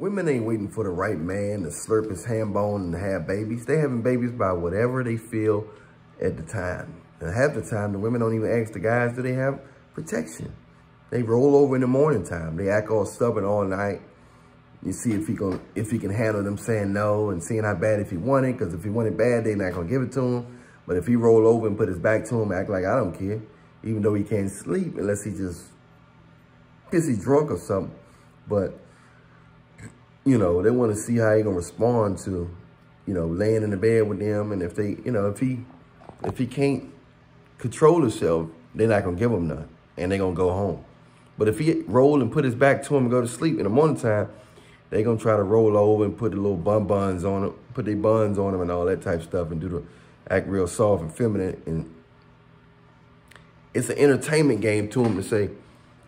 Women ain't waiting for the right man to slurp his ham bone and have babies. They having babies by whatever they feel at the time. And half the time, the women don't even ask the guys, do they have protection? They roll over in the morning time. They act all stubborn all night. You see if he can if he can handle them saying no and seeing how bad if he want it. Because if he want it bad, they not gonna give it to him. But if he roll over and put his back to him, act like I don't care, even though he can't sleep unless he just he's drunk or something. But you know, they want to see how he gonna respond to, you know, laying in the bed with them. And if they, you know, if he, if he can't control himself, they're not gonna give him none, and they gonna go home. But if he roll and put his back to him and go to sleep in the morning time, they gonna try to roll over and put the little bun buns on him, put their buns on him and all that type stuff, and do the act real soft and feminine. And it's an entertainment game to him to say,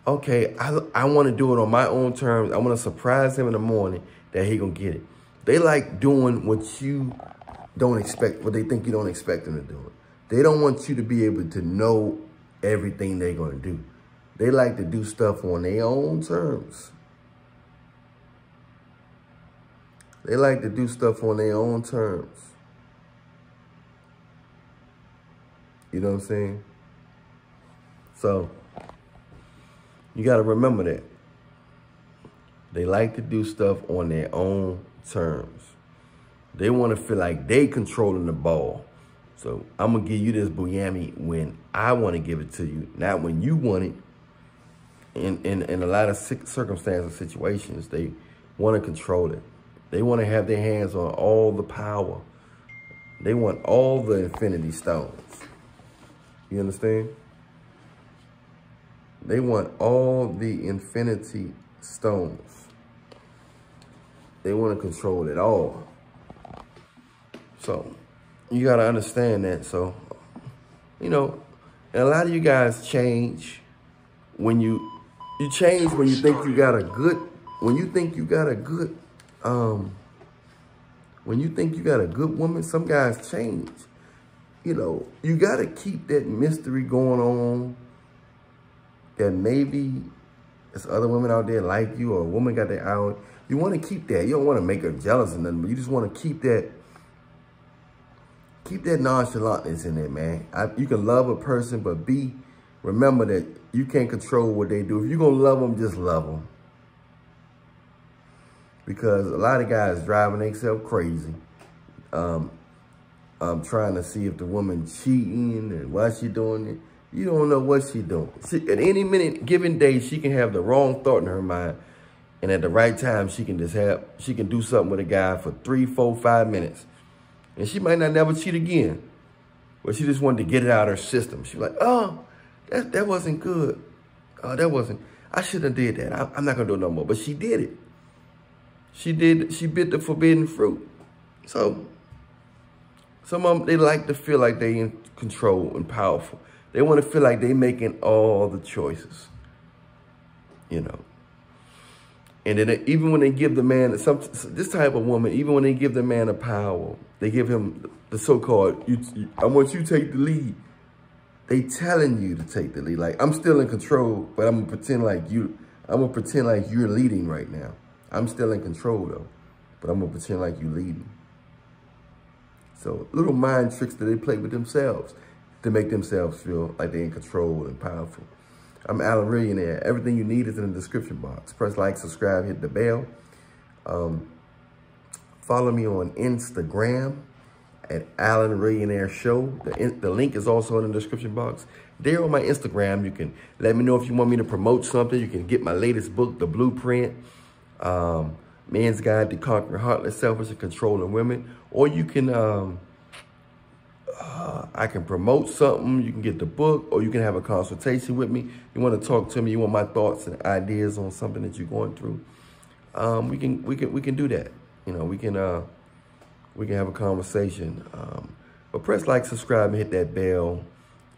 okay, I, I want to do it on my own terms. I want to surprise him in the morning that he going to get it. They like doing what you don't expect, what they think you don't expect them to do. They don't want you to be able to know everything they're going to do. They like to do stuff on their own terms. They like to do stuff on their own terms. You know what I'm saying? So, you got to remember that. They like to do stuff on their own terms. They want to feel like they controlling the ball. So I'm going to give you this Buyami when I want to give it to you, not when you want it. In, in, in a lot of circumstances, situations, they want to control it. They want to have their hands on all the power. They want all the infinity stones. You understand? They want all the infinity stones. They want to control it all. So you got to understand that. So, you know, a lot of you guys change when you, you change when you think you got a good, when you think you got a good, um, when you think you got a good woman, some guys change. You know, you got to keep that mystery going on that maybe there's other women out there like you or a woman got their eye on. You want to keep that. You don't want to make her jealous or nothing, but you just want to keep that keep that nonchalantness in there, man. I, you can love a person, but be, remember that you can't control what they do. If you're going to love them, just love them. Because a lot of guys driving themselves crazy. Um, um, trying to see if the woman cheating and why she doing it. You don't know what she doing. She, at any minute, given day, she can have the wrong thought in her mind. And at the right time, she can just have, she can do something with a guy for three, four, five minutes. And she might not never cheat again. But she just wanted to get it out of her system. She's like, oh, that, that wasn't good. Oh, that wasn't, I shouldn't have did that. I, I'm not going to do it no more. But she did it. She did, she bit the forbidden fruit. So, some of them, they like to feel like they in control and powerful. They want to feel like they're making all the choices, you know. And then even when they give the man, some this type of woman, even when they give the man a power, they give him the so-called, I want you to take the lead. They telling you to take the lead. Like, I'm still in control, but I'm going to pretend like you, I'm going to pretend like you're leading right now. I'm still in control though, but I'm going to pretend like you're leading. So little mind tricks that they play with themselves to make themselves feel like they're in control and powerful. I'm Allan Reallionaire. Everything you need is in the description box. Press like, subscribe, hit the bell. Um, follow me on Instagram at Allan Reallionaire Show. The, in, the link is also in the description box. There on my Instagram, you can let me know if you want me to promote something. You can get my latest book, The Blueprint, um, Man's Guide to Conquering Heartless, Selfish, and Controlling Women. Or you can... Um, uh, I can promote something. You can get the book or you can have a consultation with me. You want to talk to me. You want my thoughts and ideas on something that you're going through. Um, we can we can we can do that. You know, we can uh, we can have a conversation. Um, but press like, subscribe, and hit that bell,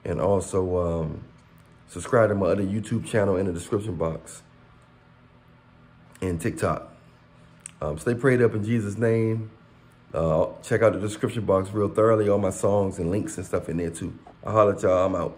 and also um, subscribe to my other YouTube channel in the description box and TikTok. Um, stay prayed up in Jesus' name. Uh, check out the description box real thoroughly. All my songs and links and stuff in there too. I'll holler at y'all. I'm out.